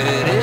it is.